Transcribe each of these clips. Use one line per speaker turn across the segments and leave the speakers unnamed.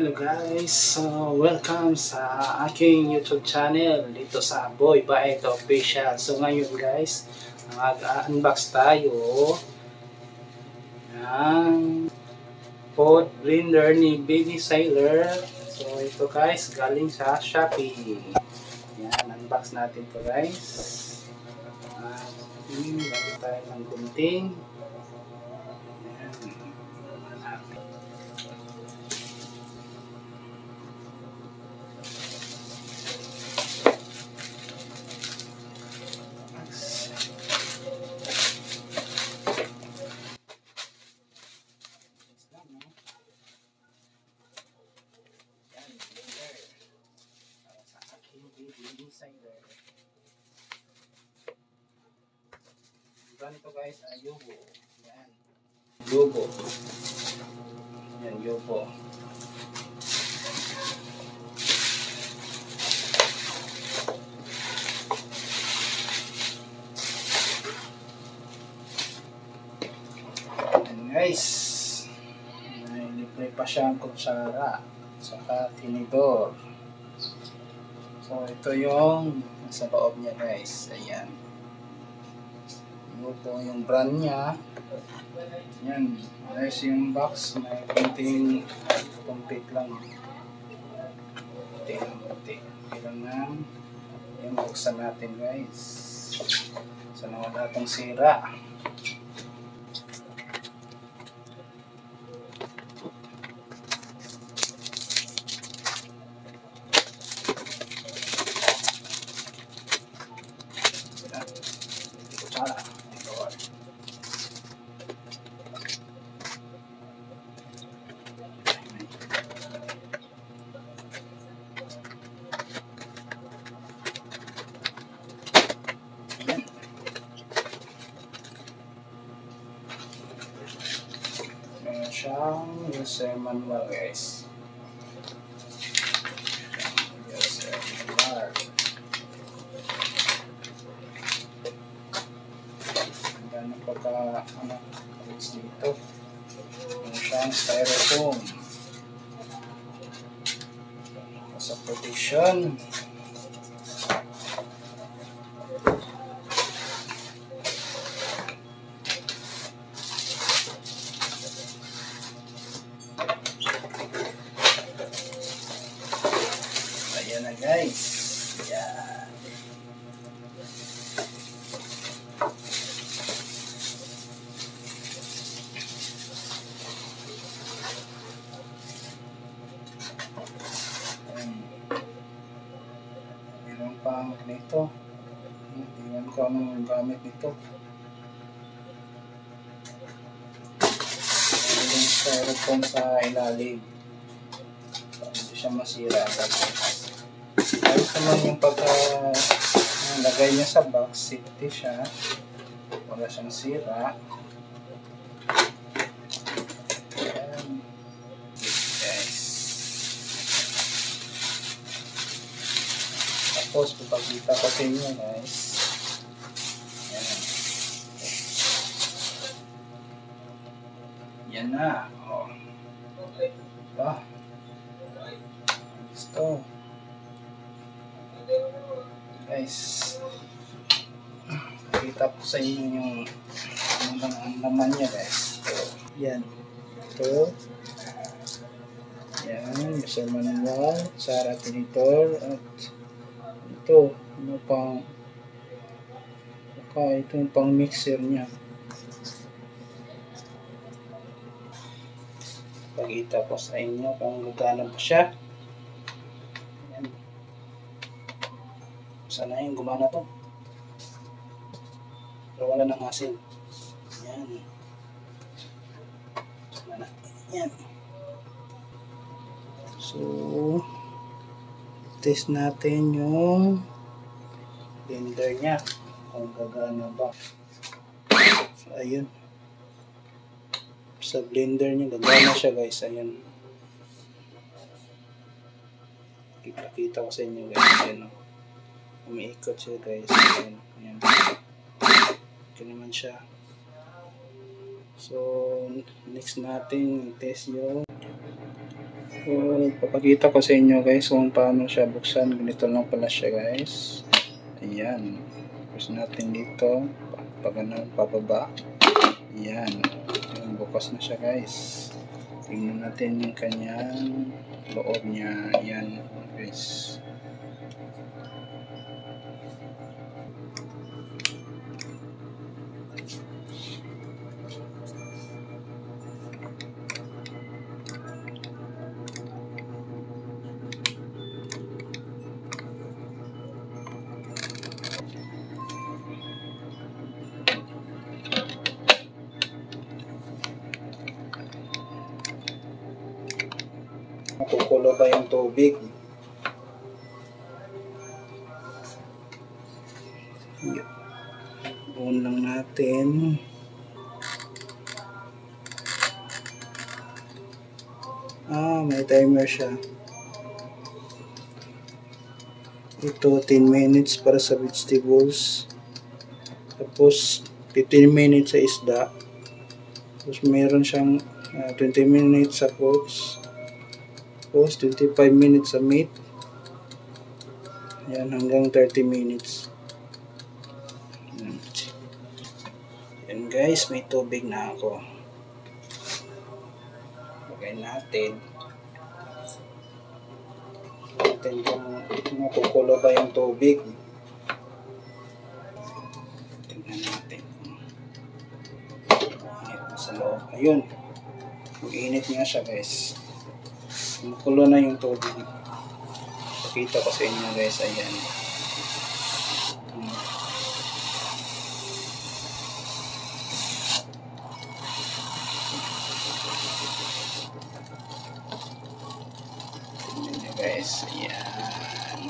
Hello guys, so welcome sa aking YouTube channel dito sa Boy Bait Official. So ngayon guys, mag-unbox tayo ng pod blender ni Baby Sailor. So ito guys, galing sa Shopee. Yan, unbox natin to guys. Uh, lagi tayo ng gunting. Ganito guys, ay. Yan. Yugo. Yan, yugo. Yan guys. May libre pa siyang kutsara. Saka tinidor. So, ito yung nasa loob niya guys. Ayan. Ito yung brand niya. Yan. Ayos yung box. May kunting tumpik lang. Kunti lang, kunti. Kunti lang yung buksan natin guys. Sana wala itong. Sira. Siyang user manual guys. User manual. Ang gano'n pagka ano, roots dito. Meron siyang styrofoam. Sa protection. Ayan na guys. Ayan. Ayan. Meron pa ang nito. Tingnan ko anong gamit nito. Yung styrofoam sa ilalim. Hindi siya masira. Ayos naman yung pagka lagay niya sa box, safety siya. Wala siyang sira. Tapos, papakita ko sa inyo guys. Yan na. Oh. Diba? Gusto. Guys, kita ko sa inyo yung ang laman niya guys. Yan. Ito. Yan. User manual. Sara Tinitor. At ito. Ano pang Baka ito yung pang mixer niya. Pagkita ko sa inyo kung gagana pa siya. Sana yung gumana to. Pero wala nang asin. Yan. Sana. Yan. So, test natin yung blender niya. Kung gagana ba. So, ayun. Sa blender niya, gagana siya guys. Ayun. Kita-kita ko sa inyo guys. Ayun, oh. Umiikot siya guys. Ayan. Ayan. Ito naman siya. So, next natin test yung So, papakita ko sa inyo guys kung paano siya buksan. Ganito lang pala siya guys. Ayan. Tapos natin dito. Pag ano, pababa. Ayan. Ayan, bukas na siya guys. Tingnan natin yung kanyang loob niya. Ayan guys. Makukulo ba yung tubig? On lang natin. Ah, may timer siya. Ito, 10 minutes para sa vegetables. Tapos, 15 minutes sa isda. Tapos, meron siyang ah, 20 minutes sa fruits. Tapos 25 minutes sa meat. Yan hanggang 30 minutes. Yan. Guys, may tubig na ako. Lagay natin. Natin kung makukulo ba yung tubig. Tingnan natin. Init na sa loob. Ayun. Mag-init nga siya guys. Kumukulo na yung tubig. Pakita ko sa inyo guys, ayan. Nyo guys, ayan.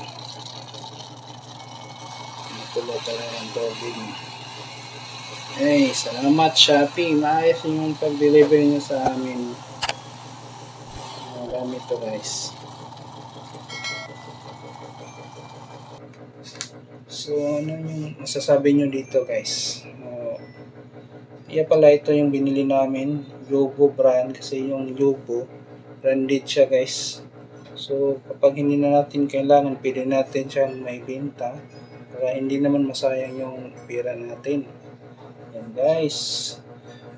Kumukulo talaga yung tubig. Hey, salamat Shopee. Maayos yung pag-deliver nyo sa amin gamit to guys. So ano yung masasabi nyo dito guys? Uh, iya pala ito yung binili namin. Yobo brand kasi yung Yobo. Branded siya guys. So kapag hindi na natin kailangan pwede natin siyang may benta para hindi naman masayang yung pera natin. Yan guys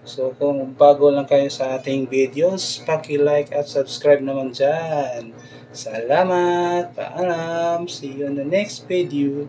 So kung bago lang kayo sa ating videos, paki-like at subscribe naman dyan. Salamat! Paalam! See you on the next video.